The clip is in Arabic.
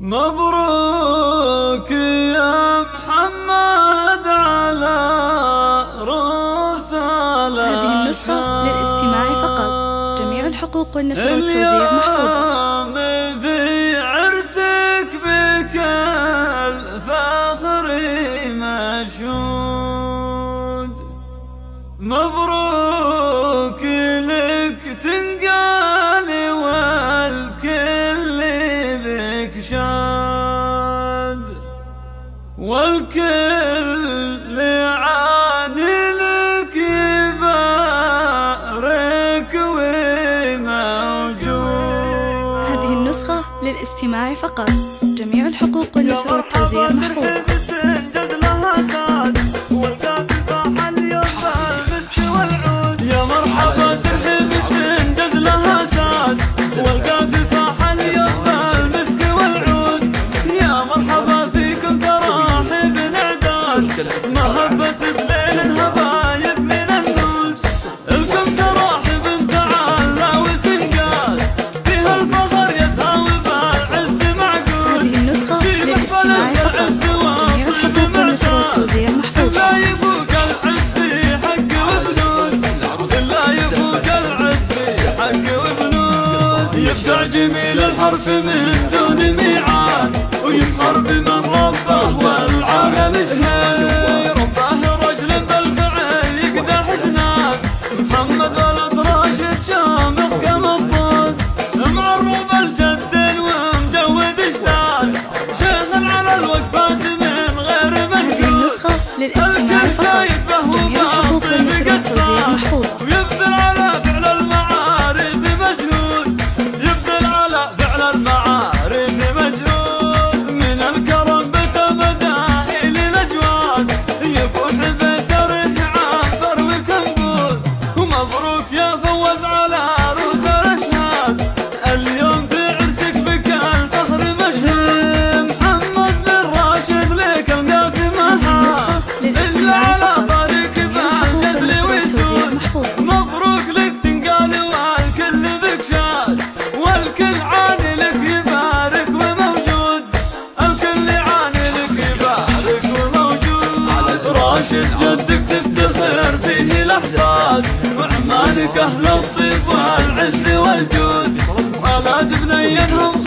مبروك يا محمد على رسالة هذه النسخة للاستماع فقط. جميع الحقوق والنشر والتوزيع محفوظة. في عرسك بك الفخر مشهود. مبروك والكل عادلك يبارك وموجود. هذه النسخة للاستماع فقط. جميع الحقوق والنشر والتوزيع محفوظة يبدع جميل الحرف من دون ميعاد ويفخر بمن ربه والعالم اثنين رباه رجل بالفعل يقدح حسنات محمد ولد راشد شامخ كما الضاد معروف الجد ومجود اجداد شيخ على الوقفات من غير منقول للإستماع فقط. جدك تفتخر به الأحفاد. وعمالك أهل الطيب والعز والجود. وأولاد بنينهم